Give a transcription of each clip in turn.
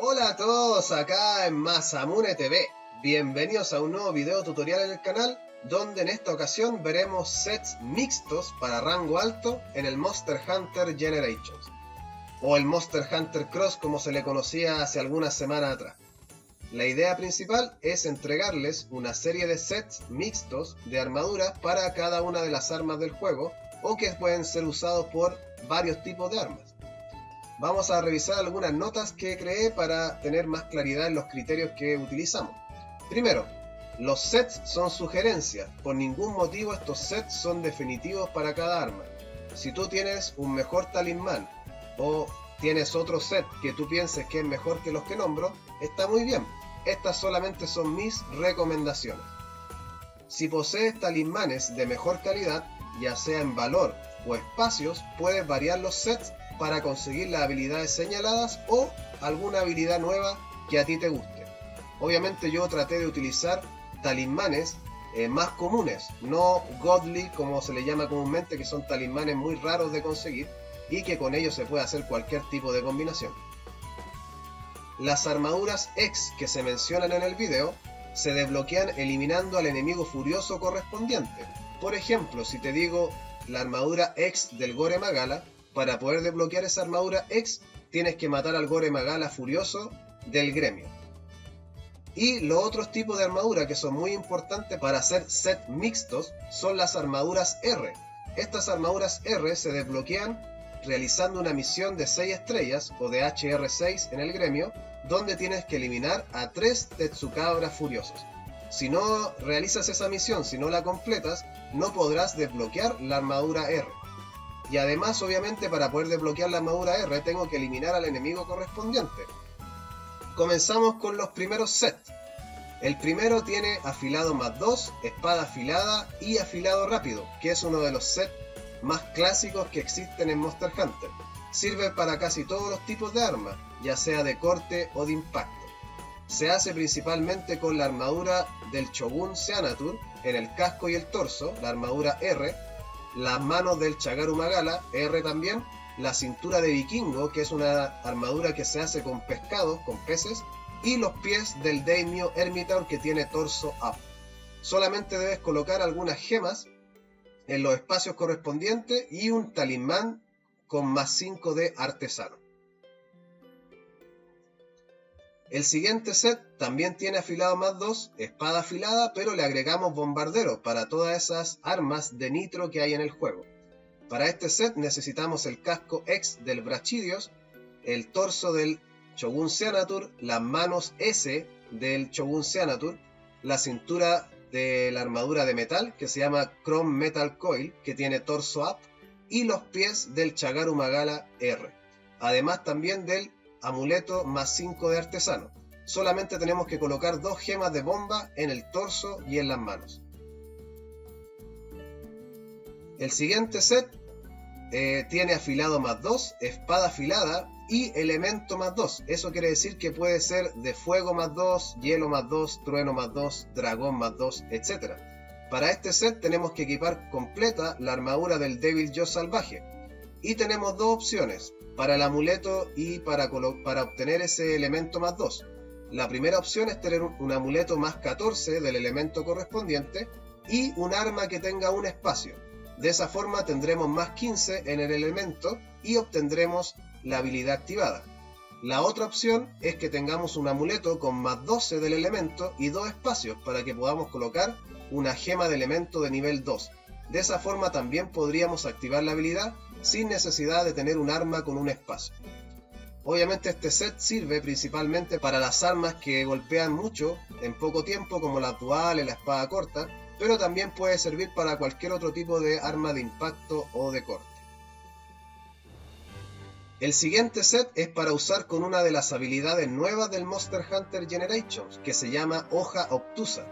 Hola a todos, acá en Masamune TV. Bienvenidos a un nuevo video tutorial en el canal, donde en esta ocasión veremos sets mixtos para rango alto en el Monster Hunter Generations, o el Monster Hunter Cross como se le conocía hace algunas semanas atrás. La idea principal es entregarles una serie de sets mixtos de armaduras para cada una de las armas del juego, o que pueden ser usados por varios tipos de armas. Vamos a revisar algunas notas que creé para tener más claridad en los criterios que utilizamos. Primero, los sets son sugerencias, por ningún motivo estos sets son definitivos para cada arma. Si tú tienes un mejor talismán o tienes otro set que tú pienses que es mejor que los que nombro, está muy bien. Estas solamente son mis recomendaciones. Si posees talismanes de mejor calidad, ya sea en valor o espacios, puedes variar los sets para conseguir las habilidades señaladas o alguna habilidad nueva que a ti te guste. Obviamente yo traté de utilizar talismanes eh, más comunes, no godly como se le llama comúnmente, que son talismanes muy raros de conseguir y que con ellos se puede hacer cualquier tipo de combinación. Las armaduras X que se mencionan en el video se desbloquean eliminando al enemigo furioso correspondiente. Por ejemplo, si te digo la armadura X del Gore Magala, para poder desbloquear esa armadura X, tienes que matar al Gore Magala furioso del gremio. Y los otros tipos de armadura que son muy importantes para hacer set mixtos son las armaduras R. Estas armaduras R se desbloquean realizando una misión de 6 estrellas o de HR6 en el gremio, donde tienes que eliminar a 3 Tetsukabras furiosos. Si no realizas esa misión, si no la completas, no podrás desbloquear la armadura R. Y además, obviamente, para poder desbloquear la armadura R, tengo que eliminar al enemigo correspondiente. Comenzamos con los primeros sets. El primero tiene afilado más 2, espada afilada y afilado rápido, que es uno de los sets más clásicos que existen en Monster Hunter. Sirve para casi todos los tipos de armas, ya sea de corte o de impacto. Se hace principalmente con la armadura del Shogun Seanatur en el casco y el torso, la armadura R, las manos del Chagaru Magala, R también, la cintura de vikingo, que es una armadura que se hace con pescados, con peces, y los pies del Daimyo Ermitor que tiene torso up. Solamente debes colocar algunas gemas en los espacios correspondientes y un talismán con más 5 de artesano. El siguiente set también tiene afilado más 2, espada afilada, pero le agregamos bombardero para todas esas armas de nitro que hay en el juego. Para este set necesitamos el casco X del Brachidios, el torso del Shogun Seanatur, las manos S del Shogun Seanatur, la cintura de la armadura de metal que se llama Chrome Metal Coil, que tiene torso up, y los pies del Chagaru Magala R. Además también del amuleto más 5 de artesano. Solamente tenemos que colocar dos gemas de bomba en el torso y en las manos. El siguiente set eh, tiene afilado más 2, espada afilada y elemento más 2. Eso quiere decir que puede ser de fuego más 2, hielo más 2, trueno más 2, dragón más 2, etc. Para este set tenemos que equipar completa la armadura del Devil Yo Salvaje. Y tenemos dos opciones, para el amuleto y para, obtener ese elemento más 2. La primera opción es tener un amuleto más 14 del elemento correspondiente y un arma que tenga un espacio. De esa forma tendremos más 15 en el elemento y obtendremos la habilidad activada. La otra opción es que tengamos un amuleto con más 12 del elemento y dos espacios para que podamos colocar una gema de elemento de nivel 2. De esa forma también podríamos activar la habilidad sin necesidad de tener un arma con un espacio. Obviamente este set sirve principalmente para las armas que golpean mucho en poco tiempo como la dual y la espada corta, pero también puede servir para cualquier otro tipo de arma de impacto o de corte. El siguiente set es para usar con una de las habilidades nuevas del Monster Hunter Generations, que se llama Hoja Obtusa,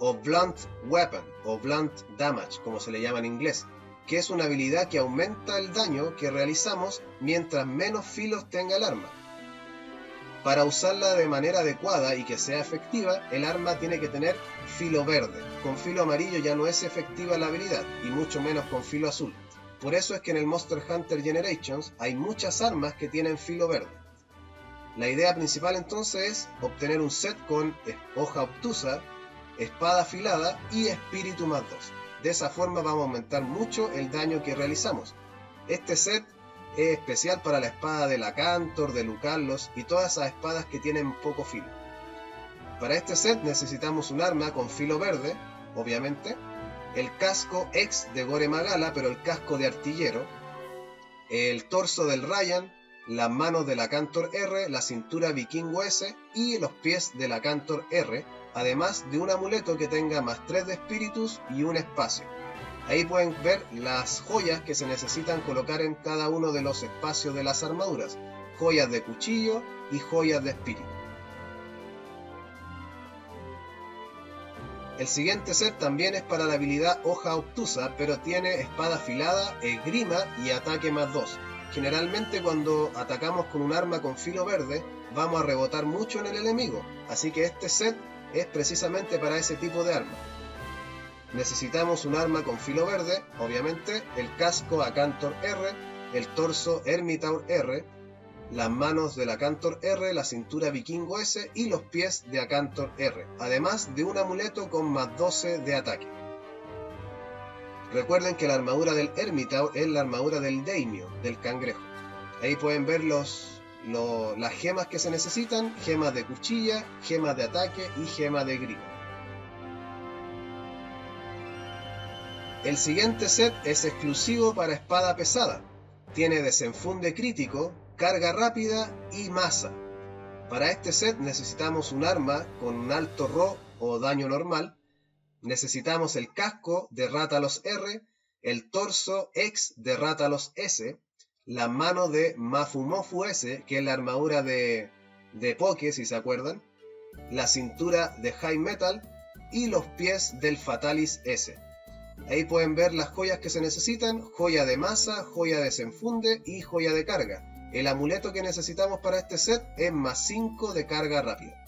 o Blunt Weapon, o Blunt Damage, como se le llama en inglés, que es una habilidad que aumenta el daño que realizamos mientras menos filos tenga el arma. Para usarla de manera adecuada y que sea efectiva, el arma tiene que tener filo verde. Con filo amarillo ya no es efectiva la habilidad, y mucho menos con filo azul. Por eso es que en el Monster Hunter Generations hay muchas armas que tienen filo verde. La idea principal entonces es obtener un set con hoja obtusa, espada afilada y espíritu más 2. De esa forma vamos a aumentar mucho el daño que realizamos. Este set es especial para la espada de la Cantor, de Lucarlos y todas esas espadas que tienen poco filo. Para este set necesitamos un arma con filo verde, obviamente, el casco ex de Gore Magala, pero el casco de artillero, el torso del Ryan, las manos de la Cantor R, la cintura vikingo S y los pies de la Cantor R, además de un amuleto que tenga más 3 de espíritus y un espacio. Ahí pueden ver las joyas que se necesitan colocar en cada uno de los espacios de las armaduras, joyas de cuchillo y joyas de espíritu. El siguiente set también es para la habilidad hoja obtusa, pero tiene espada afilada, esgrima y ataque más 2. Generalmente cuando atacamos con un arma con filo verde, vamos a rebotar mucho en el enemigo, así que este set es precisamente para ese tipo de arma. Necesitamos un arma con filo verde, obviamente, el casco Acantor R, el torso Hermitaur R, las manos de la Acantor R, la cintura Vikingo S y los pies de Acantor R, además de un amuleto con más 12 de ataque. Recuerden que la armadura del Hermitaur es la armadura del Daimyo, del cangrejo. Ahí pueden ver los, las gemas que se necesitan, gemas de cuchilla, gemas de ataque y gemas de grima. El siguiente set es exclusivo para espada pesada. Tiene desenfunde crítico, carga rápida y masa. Para este set necesitamos un arma con un alto RO o daño normal. Necesitamos el casco de Rátalos R, el torso X de Rátalos S, la mano de Mafumofu S, que es la armadura de, de si se acuerdan, la cintura de High Metal y los pies del Fatalis S. Ahí pueden ver las joyas que se necesitan, joya de masa, joya de desenfunde y joya de carga. El amuleto que necesitamos para este set es más 5 de carga rápida.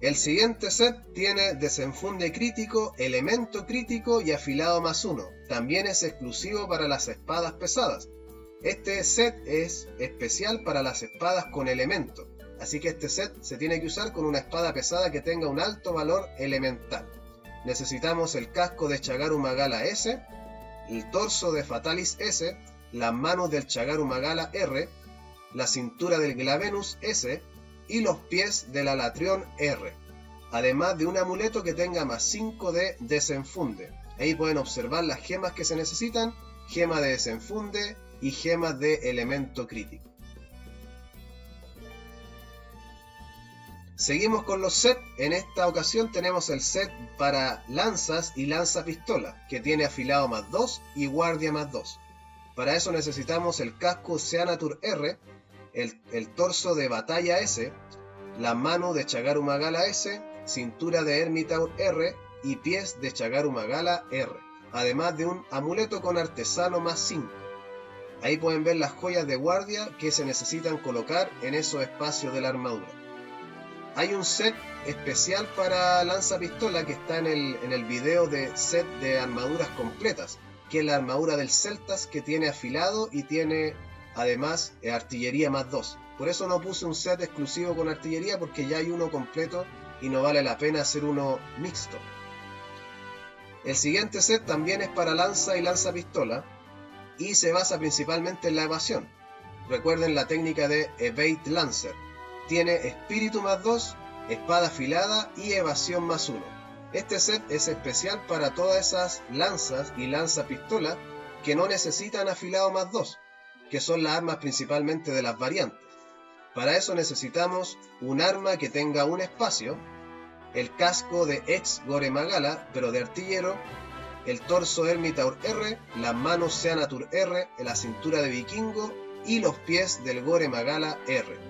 El siguiente set tiene desenfunde crítico, elemento crítico y afilado más 1. También es exclusivo para las espadas pesadas. Este set es especial para las espadas con elemento. Así que este set se tiene que usar con una espada pesada que tenga un alto valor elemental. Necesitamos el casco de Chagaru Magala S, el torso de Fatalis S, las manos del Chagaru Magala R, la cintura del Glavenus S y los pies del Alatrión R. Además de un amuleto que tenga más 5 de desenfunde. Ahí pueden observar las gemas que se necesitan, gema de desenfunde y gemas de elemento crítico. Seguimos con los sets. En esta ocasión tenemos el set para lanzas y lanza pistola, que tiene afilado más 2 y guardia más 2. Para eso necesitamos el casco Seanatur R, el, torso de Batalla S, la mano de Chagaru Magala S, cintura de Hermitaur R y pies de Chagaru Magala R, además de un amuleto con artesano más 5. Ahí pueden ver las joyas de guardia que se necesitan colocar en esos espacios de la armadura. Hay un set especial para lanza pistola que está en el, en el video de set de armaduras completas, que es la armadura del Celtas que tiene afilado y tiene además eh, artillería más 2. Por eso no puse un set exclusivo con artillería porque ya hay uno completo y no vale la pena hacer uno mixto. El siguiente set también es para lanza y lanza pistola y se basa principalmente en la evasión. Recuerden la técnica de Evade Lancer, tiene espíritu más 2, espada afilada y evasión más 1. Este set es especial para todas esas lanzas y lanza pistola que no necesitan afilado más 2, que son las armas principalmente de las variantes. Para eso necesitamos un arma que tenga un espacio, el casco de ex Gore Magala, pero de artillero, el torso Hermitaur R, las manos Seanatur R, la cintura de vikingo y los pies del Gore Magala R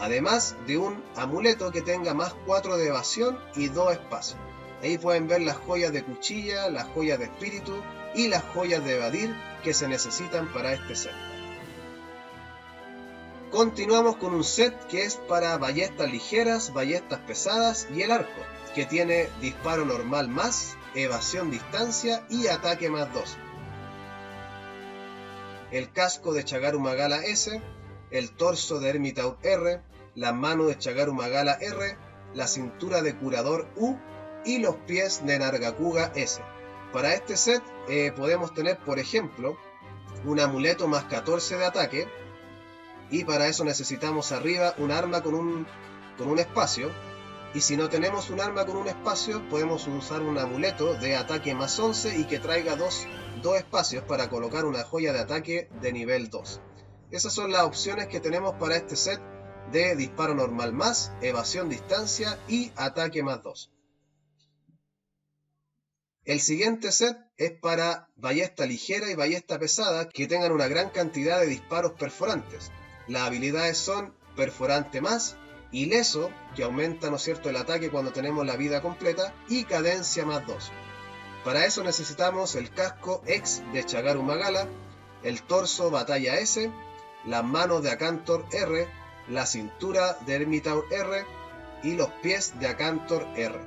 además de un amuleto que tenga más 4 de evasión y 2 espacios. Ahí pueden ver las joyas de cuchilla, las joyas de espíritu y las joyas de evadir que se necesitan para este set. Continuamos con un set que es para ballestas ligeras, ballestas pesadas y el arco, que tiene disparo normal más, evasión distancia y ataque más 2. el casco de Chagarumagala S, el torso de Hermitaur R, la mano de Chagarumagala R, la cintura de Curador U y los pies de Nargacuga S. Para este set eh, podemos tener, por ejemplo, un amuleto más 14 de ataque, y para eso necesitamos arriba un arma con un, con un espacio, y si no tenemos un arma con un espacio, podemos usar un amuleto de ataque más 11 y que traiga dos, dos espacios para colocar una joya de ataque de nivel 2. Esas son las opciones que tenemos para este set de disparo normal más, evasión distancia y ataque más 2. El siguiente set es para ballesta ligera y ballesta pesada que tengan una gran cantidad de disparos perforantes. Las habilidades son perforante más, ileso, que aumenta ¿no cierto? el ataque cuando tenemos la vida completa, y cadencia más 2. Para eso necesitamos el casco X de Chagaru Magala, el torso Batalla S, las manos de Acantor R, la cintura de Ermitaur R y los pies de Acantor R.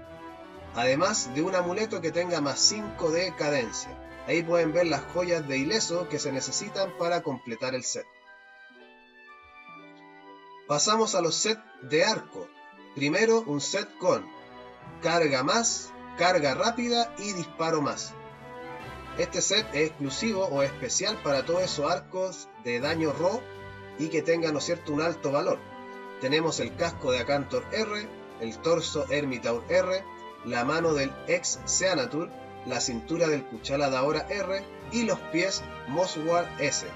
Además de un amuleto que tenga más 5 de cadencia. Ahí pueden ver las joyas de Ileso que se necesitan para completar el set. Pasamos a los sets de arco. Primero un set con carga más, carga rápida y disparo más. Este set es exclusivo o especial para todos esos arcos de daño raw y que tengan, ¿no cierto?, un alto valor. Tenemos el casco de Acantor R, el torso Hermitaur R, la mano del ex Seanatur, la cintura del Kuchala Daora R y los pies Moswar S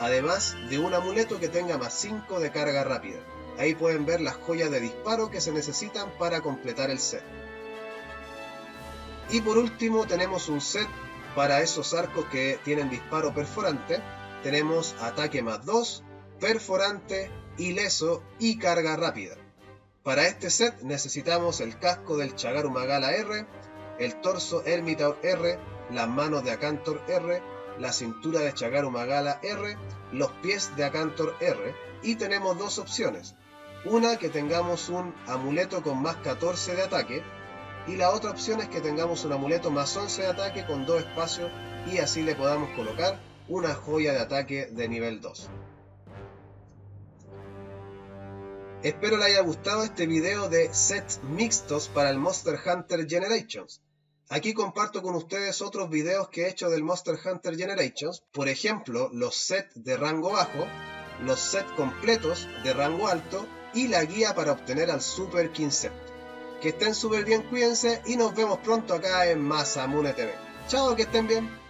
además de un amuleto que tenga más 5 de carga rápida. Ahí pueden ver las joyas de disparo que se necesitan para completar el set. Y por último tenemos un set para esos arcos que tienen disparo perforante. Tenemos ataque más 2, perforante, ileso y carga rápida. Para este set necesitamos el casco del Chagarumagala R, el torso Ermitaur R, las manos de Acantor R, la cintura de Chagaru Magala R, los pies de Acantor R y tenemos dos opciones. Una que tengamos un amuleto con más 14 de ataque y la otra opción es que tengamos un amuleto más 11 de ataque con dos espacios y así le podamos colocar una joya de ataque de nivel 2. Espero le haya gustado este video de sets mixtos para el Monster Hunter Generations. Aquí comparto con ustedes otros videos que he hecho del Monster Hunter Generations, por ejemplo, los sets de rango bajo, los sets completos de rango alto y la guía para obtener al Super Set. Que estén súper bien, cuídense y nos vemos pronto acá en Masamune TV. Chao, que estén bien.